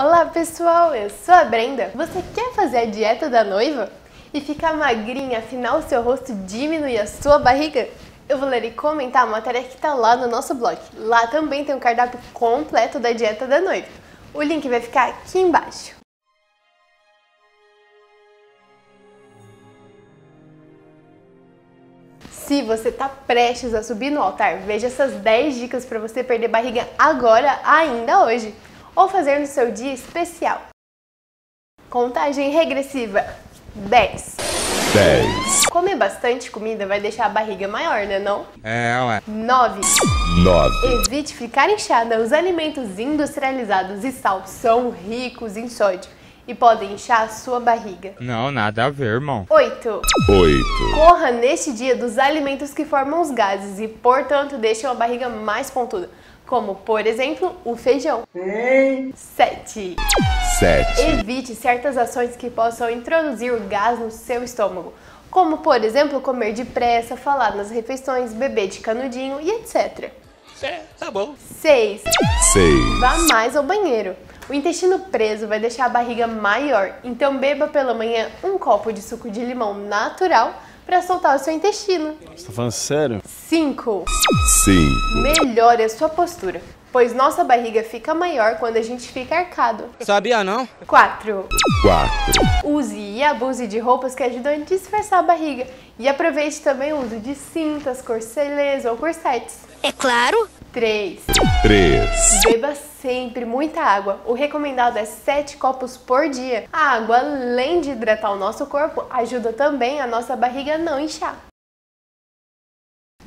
Olá pessoal, eu sou a Brenda. Você quer fazer a dieta da noiva? E ficar magrinha, afinal o seu rosto diminui a sua barriga? Eu vou ler e comentar a matéria que está lá no nosso blog. Lá também tem o um cardápio completo da dieta da noiva. O link vai ficar aqui embaixo. Se você está prestes a subir no altar, veja essas 10 dicas para você perder barriga agora, ainda hoje ou fazer no seu dia especial. Contagem regressiva 10. 10. Comer bastante comida vai deixar a barriga maior, né não? É, ué. 9. 9. Evite ficar inchada. Os alimentos industrializados e sal são ricos em sódio e podem inchar a sua barriga. Não, nada a ver, irmão. 8. 8. Corra neste dia dos alimentos que formam os gases e, portanto, deixam a barriga mais pontuda como por exemplo o feijão. 7. 7. Evite certas ações que possam introduzir o gás no seu estômago, como por exemplo comer depressa, falar nas refeições, beber de canudinho e etc. É, tá bom. 6. 6. Vá mais ao banheiro. O intestino preso vai deixar a barriga maior, então beba pela manhã um copo de suco de limão natural para soltar o seu intestino. Você tá falando sério? 5. 5. Melhore a sua postura, pois nossa barriga fica maior quando a gente fica arcado. Sabia não? 4. 4. Use e abuse de roupas que ajudam a disfarçar a barriga. E aproveite também o uso de cintas, corcelês ou corsetes. É claro. 3. 3. Beba sempre muita água. O recomendado é 7 copos por dia. A água, além de hidratar o nosso corpo, ajuda também a nossa barriga a não inchar.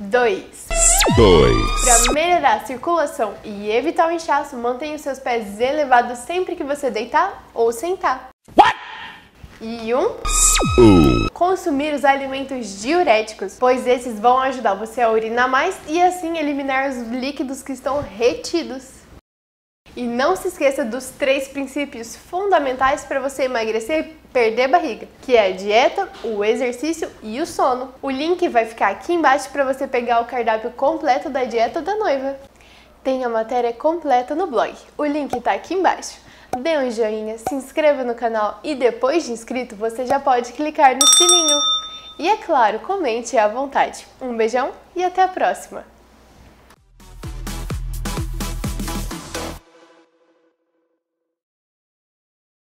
2. 2. Para melhorar a circulação e evitar o inchaço, mantenha os seus pés elevados sempre que você deitar ou sentar. What? E um, 1. consumir os alimentos diuréticos, pois esses vão ajudar você a urinar mais e assim eliminar os líquidos que estão retidos. E não se esqueça dos três princípios fundamentais para você emagrecer e perder barriga, que é a dieta, o exercício e o sono. O link vai ficar aqui embaixo para você pegar o cardápio completo da dieta da noiva. Tem a matéria completa no blog. O link está aqui embaixo. Dê um joinha, se inscreva no canal e depois de inscrito você já pode clicar no sininho. E é claro, comente à vontade. Um beijão e até a próxima!